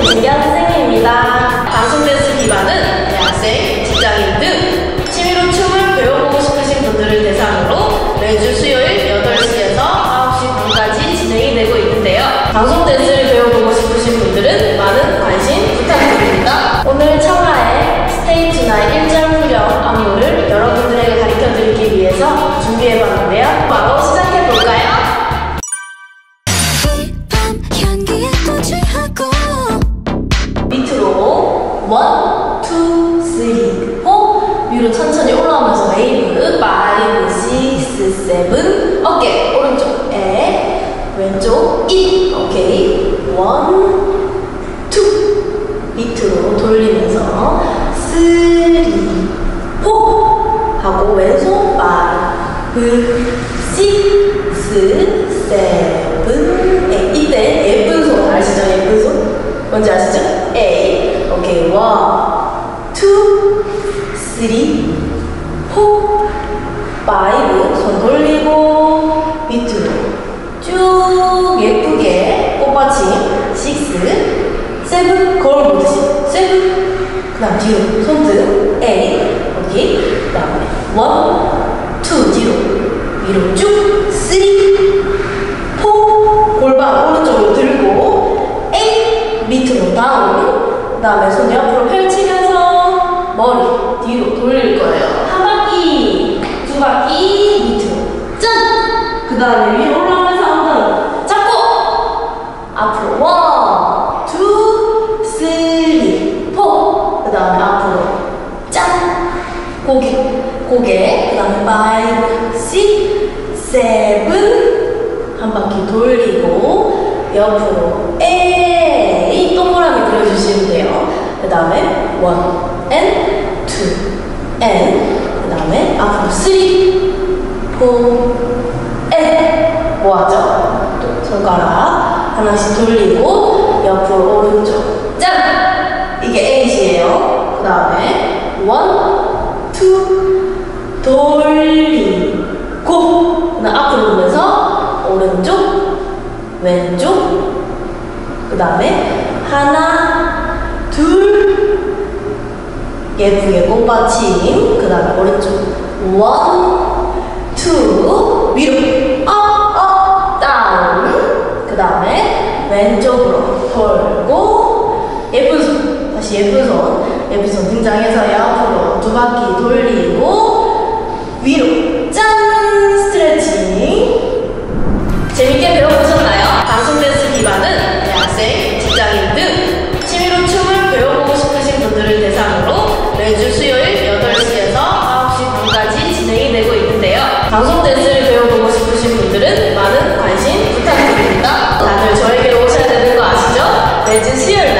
김진경 선생님입니다. 방송 댄스 기반은 대학생, 직장인 등 취미로 춤을 배워보고 싶으신 분들을 대상으로 매주 수요일 8시에서 9시 반까지 진행이 되고 있는데요. 방송 댄스를 배워보고 싶으신 분들은 많은 관심 부탁드립니다. 오늘 청하의 Stay Tonight 1절 후렴 안무를 여러분들에게 가르쳐 드리기 위해서 준비해봤는데요. 바로 seven 어깨 오른쪽 에 왼쪽 잇 오케이 one, two 밑으로 돌리면서 three, four 하고 왼손 five, six, seven eight 이때 예쁜 손 아시죠? 예쁜 손 뭔지 아시죠? A 오케이 one, two, three, 5, 손 돌리고 밑으로 쭉 예쁘게 꽃받침. 6, 7, 거울 보듯이. 7, 그 다음 뒤로 손등. 8, 여기 그 다음에 1, 2, 뒤로. 위로 쭉. 3, 4, 골반 오른쪽으로 들고 8, 밑으로 down 그 다음에 손 고개, 고개. 그 다음에 five, six, seven. 한 바퀴 돌리고 옆으로 에이 동그라미 그려주시면 돼요. 그 다음에 one, and, two, and. 그 다음에 앞으로 three, four, and. 뭐하죠? 또 손가락 하나씩 돌리고 옆으로 오른쪽 짠! 이게 eight예요. 그 다음에 왼쪽 그 다음에 하나, 둘 예쁘게 꽃받침 그 다음에 오른쪽. one, two 위로. up, up, down. 그 다음에 왼쪽으로 돌고 예쁜 손 다시 예쁜 손. 예쁜 손 등장해서 옆으로 두 바퀴 돌리 방송 댄스를 배워보고 싶으신 분들은 많은 관심 부탁드립니다. 다들 저에게 오셔야 되는 거 아시죠? 매주 수요일